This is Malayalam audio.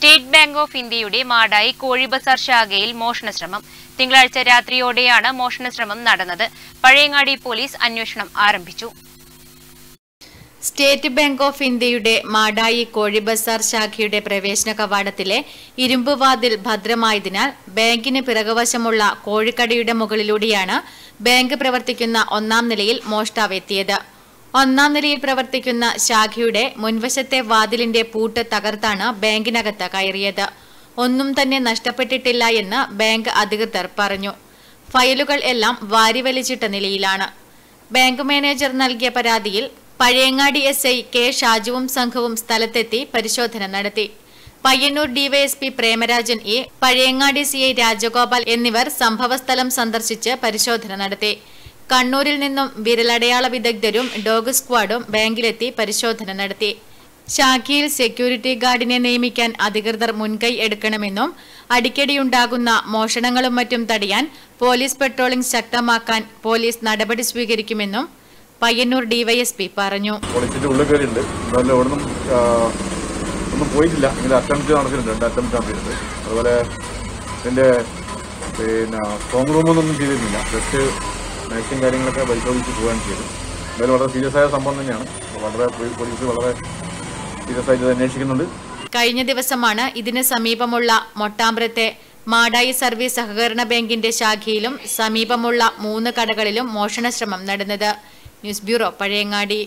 സ്റ്റേറ്റ് ബാങ്ക് ഓഫ് ഇന്ത്യയുടെ മാടായി കോഴിബസാർ ശാഖയിൽ മോഷണശ്രമം. തിങ്കളാഴ്ച രാത്രിയോടെയാണ് മോഷണശ്രമം നടന്നത്. പഴയങ്ങാടി പോലീസ് അന്വേഷണം ആരംഭിച്ചു. സ്റ്റേറ്റ് ബാങ്ക് ഓഫ് ഇന്ത്യയുടെ മാടായി കോഴിബസാർ ശാഖയുടെ പ്രവേശന കവാടത്തിലെ ഇരുമ്പ് വാതിൽ ഭദ്രമായതിനാൽ ബാങ്കിന് പിറകുവശമുള്ള കോഴിക്കടയുടെ മുകളിലൂടെയാണ് ബാങ്ക് പ്രവർത്തിക്കുന്ന ഒന്നാം നിലയിൽ മോഷ്ടാവ് എത്തിയത്. ഒന്നാം നിലയിൽ പ്രവർത്തിക്കുന്ന ശാഖയുടെ മുൻവശത്തെ വാതിലിന്റെ പൂട്ട് തകർത്താണ് ബാങ്കിനകത്ത് കയറിയത്. ഒന്നും തന്നെ നഷ്ടപ്പെട്ടിട്ടില്ല എന്ന് ബാങ്ക് അധികൃതർ പറഞ്ഞു. ഫയലുകൾ എല്ലാം വാരിവലിച്ചിട്ട നിലയിലാണ്. ബാങ്ക് മാനേജർ നൽകിയ പരാതിയിൽ പഴയങ്ങാടി എസ് ഐ കെ ഷാജുവും സംഘവും സ്ഥലത്തെത്തി പരിശോധന നടത്തി. Payyanur DYSP Premarajan A Pazhayangadi C I Rajagopal എന്നിവർ സംഭവസ്ഥലം സന്ദർശിച്ച് പരിശോധന നടത്തി. കണ്ണൂരിൽ നിന്നും വിരലടയാള വിദഗ്ധരും ഡോഗ് സ്ക്വാഡും ബാങ്കിലെത്തി പരിശോധന നടത്തി. ശാഖയിൽ സെക്യൂരിറ്റി ഗാർഡിനെ നിയമിക്കാൻ അധികൃതർ മുൻകൈ എടുക്കണമെന്നും അടിക്കടിയുണ്ടാകുന്ന മോഷണങ്ങളും മറ്റും തടയാൻ പോലീസ് പെട്രോളിംഗ് ശക്തമാക്കാൻ പോലീസ് നടപടി സ്വീകരിക്കുമെന്നും പയ്യന്നൂർ ഡിവൈഎസ്പി പറഞ്ഞു. അതുപോലെ പിന്നെ സ്ട്രോങ് റൂമൊന്നും ചെയ്തിരുന്നില്ല ജസ്റ്റ് മാക്സിം കാര്യങ്ങളൊക്കെ പരിശോധിച്ച് പോവുകയാണ് ചെയ്തത്. എന്തായാലും വളരെ സീരിയസ് ആയ സംഭവം തന്നെയാണ്. വളരെ പോലീസ് വളരെ സീരിയസ് ആയിട്ട് അന്വേഷിക്കുന്നുണ്ട്. കഴിഞ്ഞ ദിവസമാണ് ഇതിന് സമീപമുള്ള മൊട്ടാമ്പ്രത്തെ മാടായി സർവീസ് സഹകരണ ബാങ്കിന്റെ ശാഖയിലും സമീപമുള്ള മൂന്ന് കടകളിലും മോഷണശ്രമം നടന്നത്. News bureau Pazhayangadi.